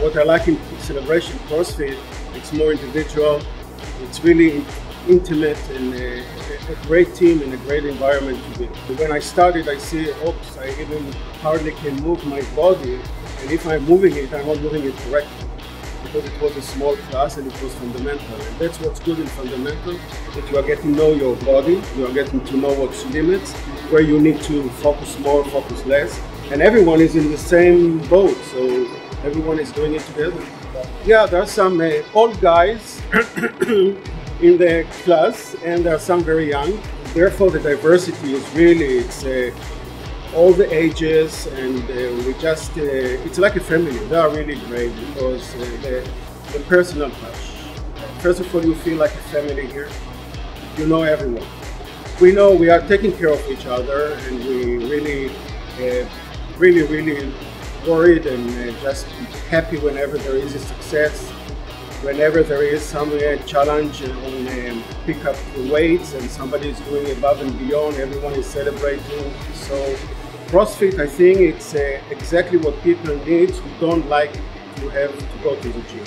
what I like in Celebration CrossFit, it's more individual. It's really intimate and a, a, great team and a great environment to be. When I started, I see, oops, I even hardly can move my body, and if I'm moving it, I'm not moving it correctly because it was a small class and it was fundamental. And that's what's good in fundamental, that you are getting to know your body, you are getting to know what's limits, where you need to focus more, focus less, and everyone is in the same boat, so everyone is doing it together. Yeah, there are some uh, old guys in the class, and there are some very young. Therefore, the diversity is really it's uh, all the ages, and uh, we just uh, it's like a family. They are really great because uh, the, the personal touch. First of all, you feel like a family here. You know everyone. We know we are taking care of each other, and we really, uh, really, really worried and uh, just happy whenever there is a success whenever there is some uh, challenge on um, pick up the weights and somebody is doing above and beyond, everyone is celebrating. So CrossFit, I think it's uh, exactly what people need who don't like to have to go to the gym.